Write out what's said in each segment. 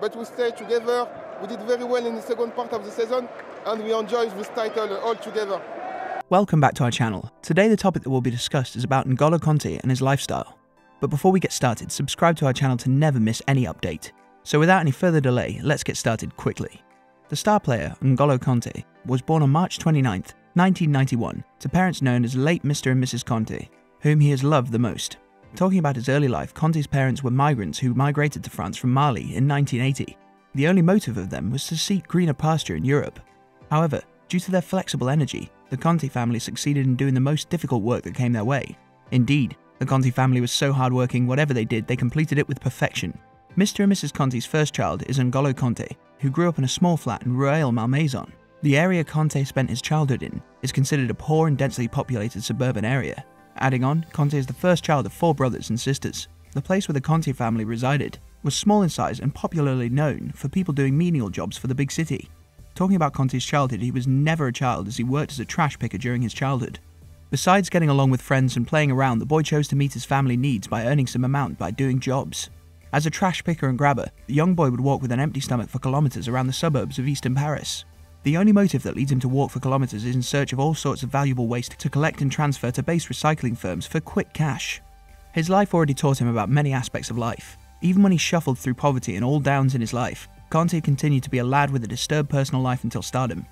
but we stay together. We did very well in the second part of the season, and we enjoy this title all together. Welcome back to our channel. Today the topic that will be discussed is about N'Golo Kante and his lifestyle. But before we get started, subscribe to our channel to never miss any update. So without any further delay, let's get started quickly. The star player, N'Golo Kante, was born on March 29, 1991, to parents known as late Mr. and Mrs. Kante, whom he has loved the most. Talking about his early life, Kante's parents were migrants who migrated to France from Mali in 1980. The only motive of them was to seek greener pasture in Europe. However, due to their flexible energy, the Kante family succeeded in doing the most difficult work that came their way. Indeed, the Kante family was so hardworking, whatever they did, they completed it with perfection. Mr. and Mrs. Kante's first child is N'Golo Kante, who grew up in a small flat in Rueil Malmaison. The area Kante spent his childhood in is considered a poor and densely populated suburban area. Adding on, Kante is the first child of four brothers and sisters. The place where the Kante family resided was small in size and popularly known for people doing menial jobs for the big city. Talking about Kante's childhood, he was never a child as he worked as a trash picker during his childhood. Besides getting along with friends and playing around, the boy chose to meet his family needs by earning some amount by doing jobs. As a trash picker and grabber, the young boy would walk with an empty stomach for kilometres around the suburbs of eastern Paris. The only motive that leads him to walk for kilometres is in search of all sorts of valuable waste to collect and transfer to base recycling firms for quick cash. His life already taught him about many aspects of life. Even when he shuffled through poverty and all downs in his life, Kante continued to be a lad with a disturbed personal life until stardom.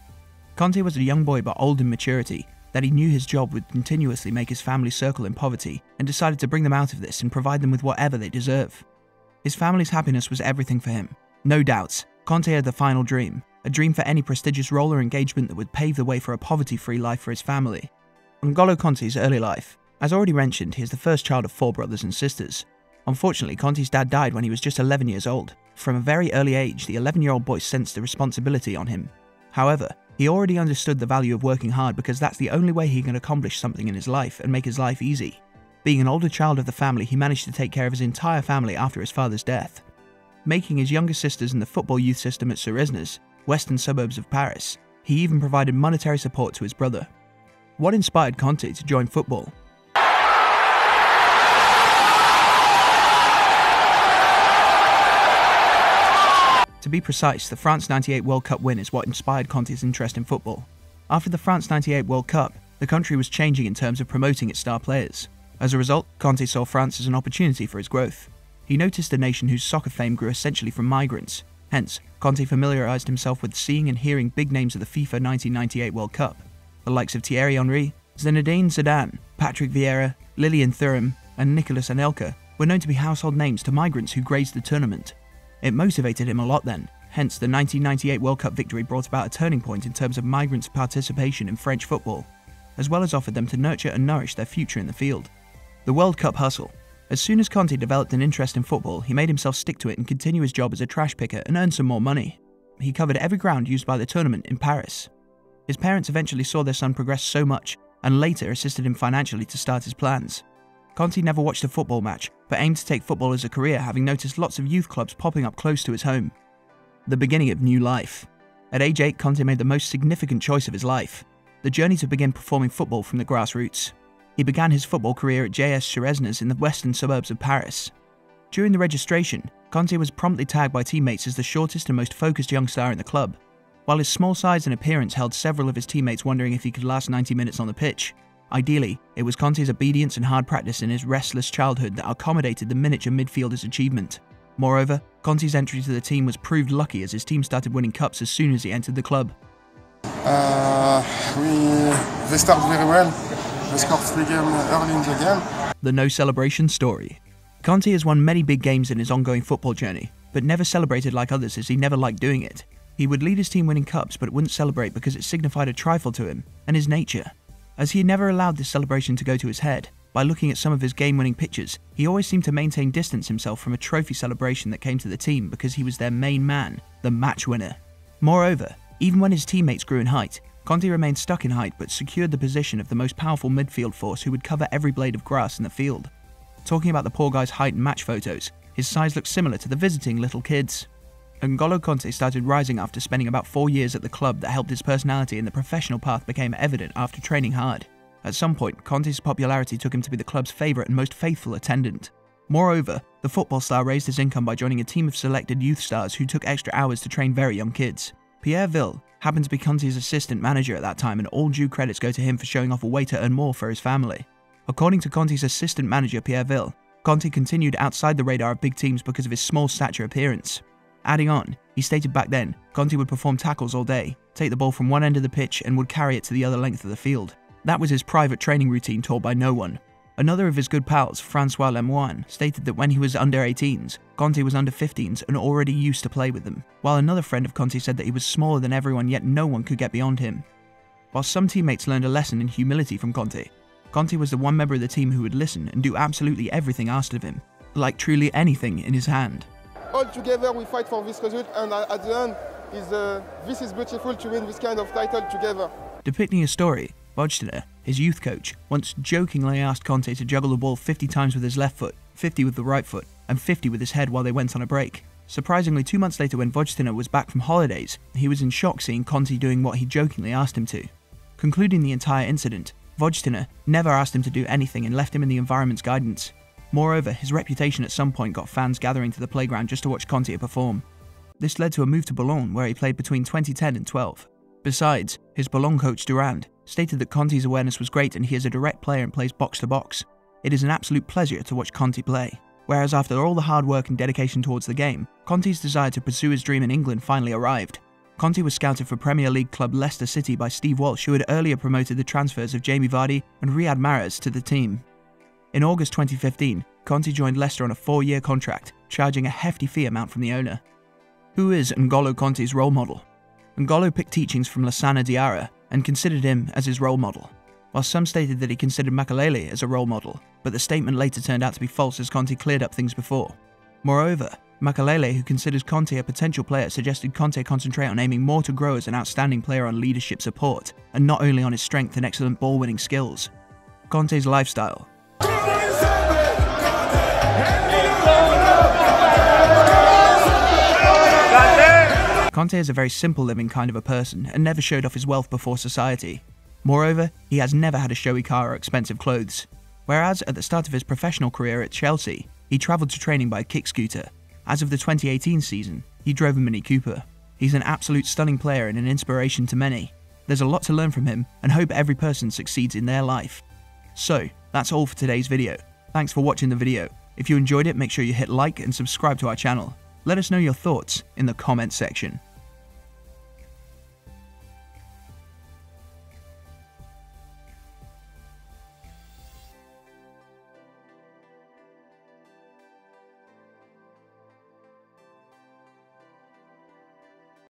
Kante was a young boy but old in maturity, that he knew his job would continuously make his family circle in poverty and decided to bring them out of this and provide them with whatever they deserve. His family's happiness was everything for him. No doubts, Kante had the final dream, a dream for any prestigious role or engagement that would pave the way for a poverty-free life for his family. N'Golo Kante's early life. As already mentioned, he is the first child of four brothers and sisters. Unfortunately, Kante's dad died when he was just 11 years old. From a very early age, the 11-year-old boy sensed the responsibility on him. However, he already understood the value of working hard because that's the only way he can accomplish something in his life and make his life easy. Being an older child of the family, he managed to take care of his entire family after his father's death. Making his younger sisters in the football youth system at Suresnes, western suburbs of Paris, he even provided monetary support to his brother. What inspired Kante to join football? To be precise, the France 98 World Cup win is what inspired Kante's interest in football. After the France 98 World Cup, the country was changing in terms of promoting its star players. As a result, Kante saw France as an opportunity for his growth. He noticed a nation whose soccer fame grew essentially from migrants. Hence, Kante familiarized himself with seeing and hearing big names of the FIFA 1998 World Cup. The likes of Thierry Henry, Zinedine Zidane, Patrick Vieira, Lilian Thuram, and Nicolas Anelka were known to be household names to migrants who grazed the tournament. It motivated him a lot then, hence the 1998 World Cup victory brought about a turning point in terms of migrants' participation in French football, as well as offered them to nurture and nourish their future in the field. The World Cup hustle. As soon as Kante developed an interest in football, he made himself stick to it and continue his job as a trash picker and earn some more money. He covered every ground used by the tournament in Paris. His parents eventually saw their son progress so much and later assisted him financially to start his plans. Kante never watched a football match, but aimed to take football as a career, having noticed lots of youth clubs popping up close to his home. The beginning of new life. At age 8, Kante made the most significant choice of his life the journey to begin performing football from the grassroots. He began his football career at JS Suresnes in the western suburbs of Paris. During the registration, Kante was promptly tagged by teammates as the shortest and most focused young star in the club. While his small size and appearance held several of his teammates wondering if he could last 90 minutes on the pitch, Ideally, it was Kante's obedience and hard practice in his restless childhood that accommodated the miniature midfielder's achievement. Moreover, Kante's entry to the team was proved lucky as his team started winning cups as soon as he entered the club. Uh, we, they start very well. The no celebration story. Kante has won many big games in his ongoing football journey, but never celebrated like others as he never liked doing it. He would lead his team winning cups but wouldn't celebrate because it signified a trifle to him and his nature. As he had never allowed this celebration to go to his head, by looking at some of his game winning pictures, he always seemed to maintain distance himself from a trophy celebration that came to the team because he was their main man, the match winner. Moreover, even when his teammates grew in height, Kante remained stuck in height but secured the position of the most powerful midfield force who would cover every blade of grass in the field. Talking about the poor guy's height in match photos, his size looked similar to the visiting little kids. N'Golo Kante started rising after spending about four years at the club that helped his personality and the professional path became evident after training hard. At some point, Kante's popularity took him to be the club's favourite and most faithful attendant. Moreover, the football star raised his income by joining a team of selected youth stars who took extra hours to train very young kids. Pierre Ville happened to be Kante's assistant manager at that time, and all due credits go to him for showing off a way to earn more for his family. According to Kante's assistant manager Pierre Ville, Kante continued outside the radar of big teams because of his small stature appearance. Adding on, he stated back then, Kante would perform tackles all day, take the ball from one end of the pitch and would carry it to the other length of the field. That was his private training routine taught by no one, Another of his good pals, Francois Lemoine, stated that when he was under 18s, Kante was under 15s and already used to play with them, while another friend of Kante said that he was smaller than everyone yet no one could get beyond him. While some teammates learned a lesson in humility from Kante, Kante was the one member of the team who would listen and do absolutely everything asked of him, like truly anything in his hand. All together we fight for this result and at the end is uh, this is beautiful to win this kind of title together. Depicting a story, Vojtina, his youth coach, once jokingly asked Kante to juggle the ball 50 times with his left foot, 50 with the right foot, and 50 with his head while they went on a break. Surprisingly, two months later when Vojtina was back from holidays, he was in shock seeing Kante doing what he jokingly asked him to. Concluding the entire incident, Vojtina never asked him to do anything and left him in the environment's guidance. Moreover, his reputation at some point got fans gathering to the playground just to watch Kante perform. This led to a move to Boulogne where he played between 2010 and 12. Besides, his Boulogne coach Durand stated that Kante's awareness was great and he is a direct player and plays box to box. It is an absolute pleasure to watch Kante play. Whereas after all the hard work and dedication towards the game, Kante's desire to pursue his dream in England finally arrived. Kante was scouted for Premier League club Leicester City by Steve Walsh, who had earlier promoted the transfers of Jamie Vardy and Riyad Mahrez to the team. In August 2015, Kante joined Leicester on a four-year contract, charging a hefty fee amount from the owner. Who is N'Golo Kante's role model? N'Golo picked teachings from Lassana Diarra, and considered him as his role model, while some stated that he considered Makelele as a role model, but the statement later turned out to be false as Kante cleared up things before. Moreover, Makelele, who considers Kante a potential player, suggested Kante concentrate on aiming more to grow as an outstanding player on leadership support, and not only on his strength and excellent ball winning skills. Kante's lifestyle. Kante is a very simple living kind of a person and never showed off his wealth before society. Moreover, he has never had a showy car or expensive clothes. Whereas at the start of his professional career at Chelsea, he travelled to training by a kick scooter. As of the 2018 season, he drove a Mini Cooper. He's an absolute stunning player and an inspiration to many. There's a lot to learn from him and hope every person succeeds in their life. So, that's all for today's video. Thanks for watching the video. If you enjoyed it, make sure you hit like and subscribe to our channel. Let us know your thoughts in the comment section.